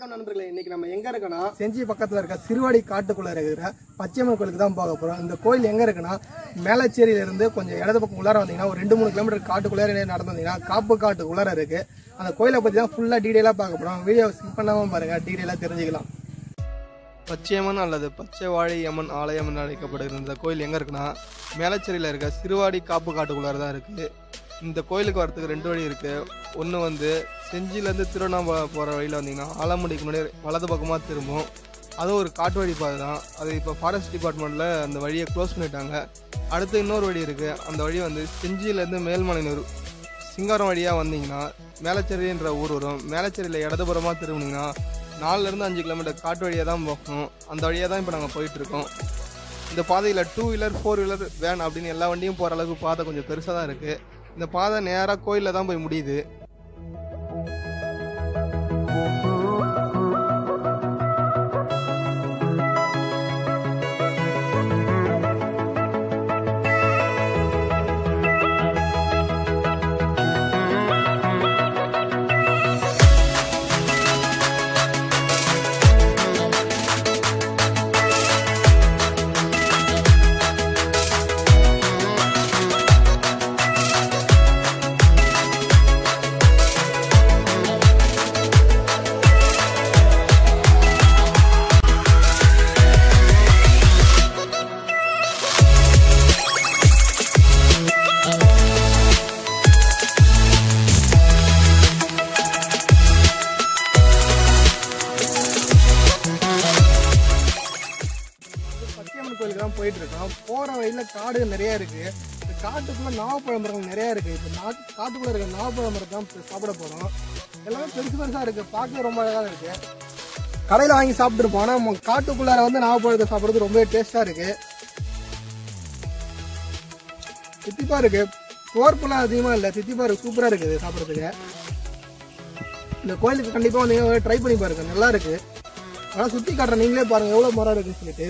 வணக்கம் நண்பர்களே இன்னைக்கு நம்ம எங்க இருக்கோம்னா செஞ்சி பக்கத்துல இருக்க சிறுவாடி காட்டுக்குள்ள இருக்கிற பச்சையம்மன் கோயிலுக்கு தான் போக போறோம். இந்த கோயில் எங்க இருக்குன்னா மேலச்சேரியில இருந்து கொஞ்சம் இடது பக்கம் உள்ளார வந்தீங்கன்னா ஒரு ரெண்டு மூணு கிலோமீட்டர் காட்டுக்குள்ளார நடந்து வந்தீங்கன்னா காப்பு காட்டு உள்ளார இருக்கு. அந்த கோயிலை பத்தி தான் ஃபுல்லா டீடைலா பார்க்க போறோம். வீடியோ ஸ்கிப் பண்ணாம பாருங்க டீடைலா தெரிஞ்சுக்கலாம். பச்சையம்மன் அல்லது பச்சை வாழையம்மன் ஆலயம் என்று அழைக்கப்படுகிற இந்த கோயில் எங்கே இருக்குன்னா மேலச்சேரியில் இருக்க சிறுவாடி காப்பு காட்டுக்குள்ளார தான் இருக்குது இந்த கோயிலுக்கு வரத்துக்கு ரெண்டு வழி இருக்குது ஒன்று வந்து செஞ்சிலேருந்து திருவண்ணாமலை போகிற வழியில் வந்தீங்கன்னா ஆலமுடிக்கு முன்னாடி வலது பக்கமாக திரும்பும். அதுவும் ஒரு காட்டு வழி பாதை தான். அது இப்போ ஃபாரஸ்ட் டிபார்ட்மெண்ட்டில் அந்த வழியை க்ளோஸ் பண்ணிட்டாங்க. அடுத்து இன்னொரு வழி இருக்குது அந்த வழி வந்து செஞ்சியிலேருந்து மேல்மலையனூர் சிங்காரம் வழியாக வந்தீங்கன்னா மேலச்சேரின்ற ஊர் வரும். மேலச்சேரியில் இடதுபுறமாக திரும்பினீங்கன்னா நாலுலேருந்து அஞ்சு கிலோமீட்டர் காட்டு வழியாக தான் போகணும். அந்த வழியாக தான் இப்போ நாங்கள் போயிட்டுருக்கோம். இந்த பாதையில் two wheeler four wheeler van அப்படின்னு எல்லா வண்டியும் போகிற அளவுக்கு பாதை கொஞ்சம் பெருசாக தான் இருக்குது இந்த பாதை நேராக கோயிலில் தான் போய் முடியுது. கோயிலுக்கு தான் போயிட்டு இருக்கோம் போற வழியில காடு நிறைய இருக்கு. இந்த காட்டுக்குள்ள நாவப்பழம் மரங்கள் நிறைய இருக்கு. இப்போ நாட்டு காட்டுக்குள்ள இருக்க நாவப்பழம் மரம் தான் சாப்பிட போறோம். எல்லாமே பெருசு பெருசா இருக்கு. பார்க்க ரொம்ப அழகா இருக்கு. கடையில வாங்கி சாப்பிட்டுருப்போம் ஆனா நம்ம காட்டுக்குள்ளார வந்து நாவப்பழத்தை சாப்பிடுறது ரொம்பவே டேஸ்டா இருக்கு. தித்திப்பா இருக்கு. போர்ப்புலாம் அதிகமா இல்ல. தித்திப்பா இருக்கு சூப்பரா இருக்குது சாப்பிட்றதுக்கு. இந்த கோயிலுக்கு கண்டிப்பா வந்து ட்ரை பண்ணி பாருங்க. நல்லா இருக்கு. ஆனா சுத்தி காட்டுற நீங்களே பாருங்க எவ்வளவு மரம் இருக்குன்னு சொல்லிட்டு.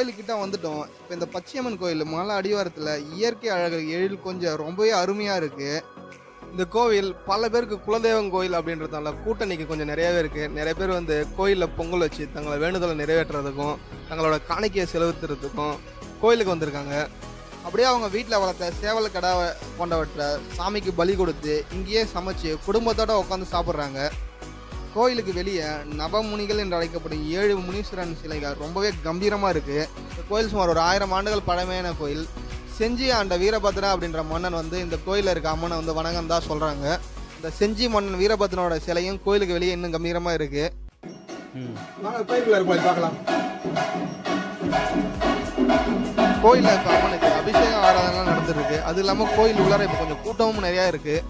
கோயிலுக்கிட்ட வந்துட்டோம். இப்போ இந்த பச்சையம்மன் கோயில் மலை அடிவாரத்தில் இயற்கை அழகு எழில் கொஞ்சம் ரொம்பவே அருமையாக இருக்குது இந்த கோவில் பல பேருக்கு குலதெய்வம் கோயில் அப்படின்றதால கூட்டணிக்கு கொஞ்சம் நிறையவே இருக்குது நிறைய பேர் வந்து கோயிலில் பொங்கல் வச்சு தங்களை வேண்டுதலை நிறைவேற்றுறதுக்கும் தங்களோட காணிக்கையை செலுத்துறதுக்கும் கோயிலுக்கு வந்திருக்காங்க. அப்படியே அவங்க வீட்டில் வளர்த்த சேவல் கடை போன்றவற்றை சாமிக்கு பலி கொடுத்து இங்கேயே சமைச்சு குடும்பத்தோடு உட்காந்து சாப்பிட்றாங்க. கோயிலுக்கு வெளியே நவமுனிகள் என்று அழைக்கப்படும் ஏழு முனீஸ்வரன் சிலைகள் ரொம்பவே கம்பீரமாக இருக்குது இந்த கோயில் சுமார் ஒரு ஆயிரம் ஆண்டுகள் பழமையான கோயில். செஞ்சி ஆண்ட வீரபத்ரா அப்படின்ற மன்னன் வந்து இந்த கோயிலில் இருக்க அம்மனை வந்து வணக்கம் தான் சொல்கிறாங்க இந்த செஞ்சி மன்னன் வீரபத்ரனோட சிலையும் கோயிலுக்கு வெளியே இன்னும் கம்பீரமாக இருக்குது வாங்க கோயிலுக்குள்ள போய் பார்க்கலாம். கோயிலில் இப்போ அம்மனுக்கு அபிஷேகம் ஆராதனை நடந்துருக்கு. அது இல்லாமல் கோயில் உள்ளார இப்போ கொஞ்சம் கூட்டமும் நிறையா இருக்குது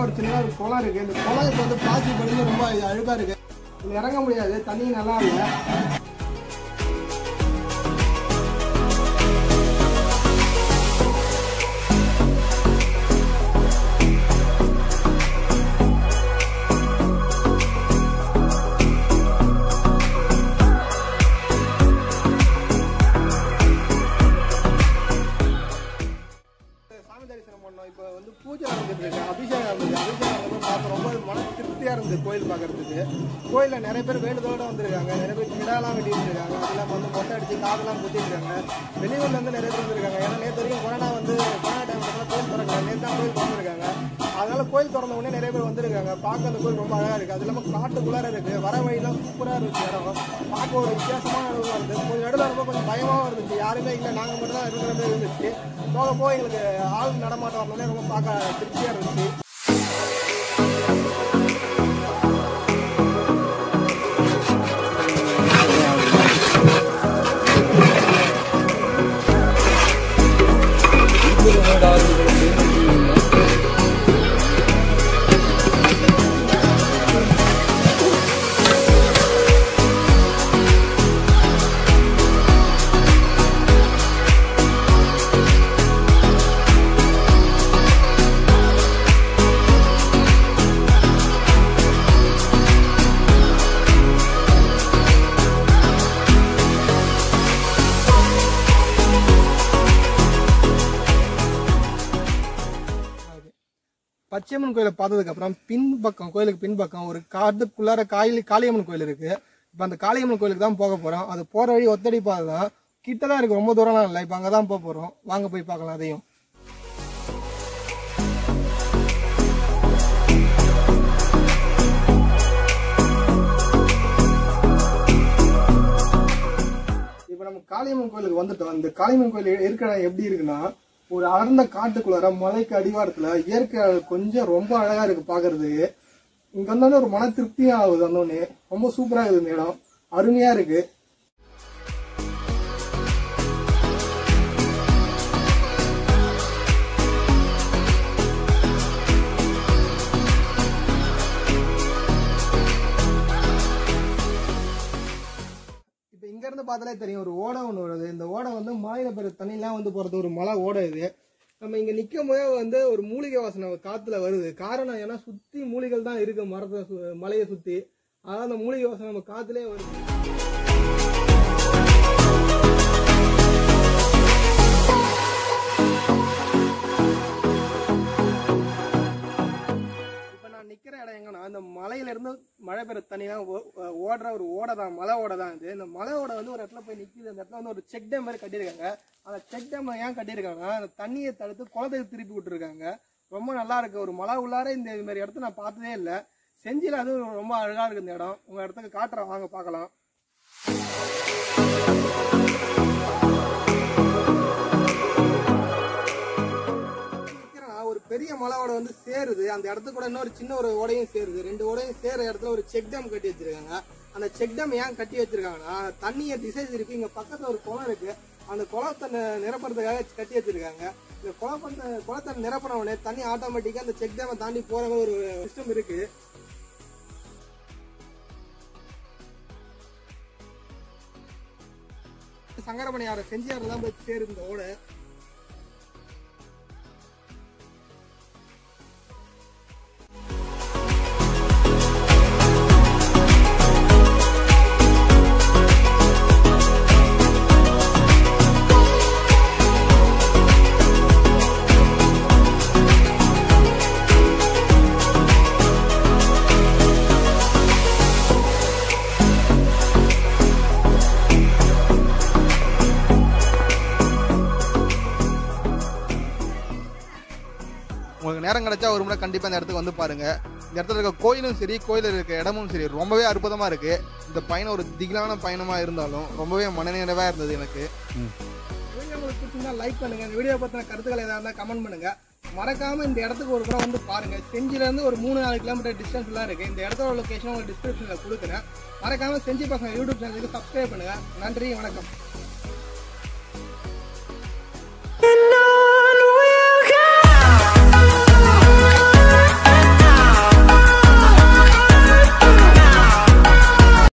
கோயிலுக்கு ஒரு சின்ன ஒரு குளம் இருக்குது இந்த குளம் இப்போ வந்து பிளாஸ்டிக் படிஞ்சு ரொம்ப அழுக்காக இருக்குது இறங்க முடியாது. தண்ணி நல்லா இல்லை. பண்ணோம். இப்போ வந்து பூஜை நடந்துட்டு அபிஷேகம் நடந்தது அபிஷேகம் பார்த்து ரொம்ப மன திருப்தியாக இருந்தது கோயில் பார்க்கறதுக்கு. கோயிலில் நிறைய பேர் வேண்டுதோடு வந்திருக்காங்க. நிறைய பேர் கிடாலாம் வெட்டிட்டுருக்காங்க அதெல்லாம் வந்து மொட்டை அடித்து காதெல்லாம் குத்திருக்காங்க வெளியூர்லேருந்து நிறைய பேர் வந்திருக்காங்க. ஏன்னா நேற்று வரைக்கும் கொரோனா வந்து கொரோனா டைம் கோயில் திறக்கல. நேற்று தான் கோயில் திறந்துருக்காங்க. அதனால கோயில் திறந்த உடனே நிறைய பேர் வந்திருக்காங்க. பார்க்க அந்த கோயில் ரொம்ப அழகா இருக்கு. அது இல்லாமல் காட்டுக்குள்ளார இருக்கு. வர வழியெல்லாம் சூப்பராக இருந்துச்சு இடம். பார்க்க ஒரு வித்தியாசமான இடமா இருந்தது கொஞ்சம் நடுவில் ரொம்ப கொஞ்சம் பயமாவும் இருந்துச்சு. யாருமே இல்லை. நாங்கள் மட்டும் தான் இருக்கிற மாதிரி இருந்துச்சு. போக போக எங்களுக்கு ஆள் நடமாட்டம் வரணுன்னே ரொம்ப பார்க்க திருப்தியாக இருந்துச்சு. காளியம்மன் கோயிலை பார்த்ததுக்கு அப்புறம் பின்பக்கம் கோயிலுக்கு பின்பக்கம் ஒரு காட்டுக்குள்ளார காயலி காளியம்மன் கோயில் இருக்கு. இப்போ அந்த காளியம்மன் கோயிலுக்கு தான் போக போறோம். அது போற வழி ஒத்தடி பாதை தான். கிட்ட தான் இருக்கு. ரொம்ப தூரம்லாம் இல்லை. இப்போ அங்கே தான் போக போறோம். வாங்க போய் பார்க்கலாம் அதையும். இப்போ நம்ம காளியம்மன் கோயிலுக்கு வந்துட்டோம். இந்த காளியம்மன் கோயில் இருக்கிற இடம் எப்படி இருக்குன்னா ஒரு அடர்ந்த காட்டுக்குள்ளார மலைக்கு அடிவாரத்துல இயற்கை கொஞ்சம் ரொம்ப அழகா இருக்கு பாக்குறதுக்கு இங்க வந்தோடனே ஒரு மன திருப்தியும் ஆகுது. வந்தோடனே ரொம்ப சூப்பரா இருக்குது இந்த இடம். அருமையா இருக்கு. பார்த்தாலே தெரியும் ஒரு ஓடை ஒன்று வருது. இந்த ஓடை வந்து மாநில பெரு தண்ணிலாம் வந்து போகிறது ஒரு மலை ஓடை இது. நம்ம இங்கே நிற்கும் போதே வந்து ஒரு மூலிகை வாசனை காற்றுல வருது. காரணம் ஏன்னா சுற்றி மூலிகள் தான் இருக்குது மரத்தை சு- மலையை சுற்றி அதான் அந்த மூலிகை வாசனை நம்ம காற்றுலேயே வருது. நிற்கிற நான் இடம் எங்கன்னா இந்த மலையிலேருந்து மழை பெய்கிற தண்ணிலாம் ஓ- ஓடுற ஒரு ஓடை தான் மலை ஓடை தான் இது. இந்த மலை ஓடை வந்து ஒரு இடத்துல போய் நிற்கிது அந்த இடத்துல வந்து ஒரு செக் டேம் மாதிரி கட்டியிருக்காங்க. அந்த செக் டேம் ஏன் கட்டியிருக்காங்கன்னா அந்த தண்ணியை தடுத்து குளத்துக்கு திருப்பி விட்டுருக்காங்க. ரொம்ப நல்லா இருக்குது ஒரு மலை உள்ளார இந்த இது மாதிரி இடத்த நான் பார்த்ததே இல்லை. செஞ்சியில் அதுவும் ரொம்ப அழகாக இருக்குது இந்த இடம். உங்கள் இடத்துக்கு காட்டுறேன். வாங்க பார்க்கலாம். ஒரு மலை ஓடை வந்து சேருது. அந்த இடத்துக்கு கூட இன்னொரு சின்ன ஒரு ஓடையும் சேருது. ரெண்டு ஓடையும் சேர இடத்துல ஒரு செக் டேம் கட்டி வச்சிருக்காங்க. அந்த செக் டேம் ஏன் கட்டி வச்சிருக்காங்கன்னா தண்ணியை திசை இருக்கு இங்க பக்கத்துல ஒரு குளம் இருக்கு. அந்த குளத்தை நிரப்புறதுக்காக கட்டி வச்சிருக்காங்க. இந்த குளப்பந்த குளத்தை நிரப்புற உடனே தண்ணி ஆட்டோமேட்டிக்கா அந்த செக் டேமை தாண்டி போற ஒரு சிஸ்டம் இருக்கு. சங்கரமணியார செஞ்சியார் தான் போய் சேருந்த இந்த ஓடை. உங்களுக்கு நேரம் கிடைச்சா ஒரு முறை கண்டிப்பா இந்த இடத்துக்கு வந்து பாருங்க. இந்த இடத்துல இருக்க கோயிலும் சரி கோயிலில் இருக்க இடமும் சரி ரொம்பவே அற்புதமா இருக்கு. இந்த பயணம் ஒரு திகிலான பயணமா இருந்தாலும் ரொம்பவே மனநிறைவா இருந்தது எனக்கு. வீடியோ உங்களுக்கு பிடிச்சிருந்தா லைக் பண்ணுங்க. இந்த வீடியோ பத்தின கருத்துக்கள் ஏதாவது இருந்தால் கமெண்ட் பண்ணுங்க. மறக்காம இந்த இடத்துக்கு ஒரு முறை வந்து பாருங்க. செஞ்சில இருந்து ஒரு மூணு நாலு கிலோமீட்டர் டிஸ்டன்ஸ்லாம் இருக்கு. இந்த இடத்தோட லொகேஷன் உங்களுக்கு டிஸ்கிரிப்ஷன்ல கொடுக்குறேன். மறக்காம செஞ்சி பசங்க யூடியூப் சேனலுக்கு சப்ஸ்கிரைப் பண்ணுங்க. நன்றி வணக்கம்.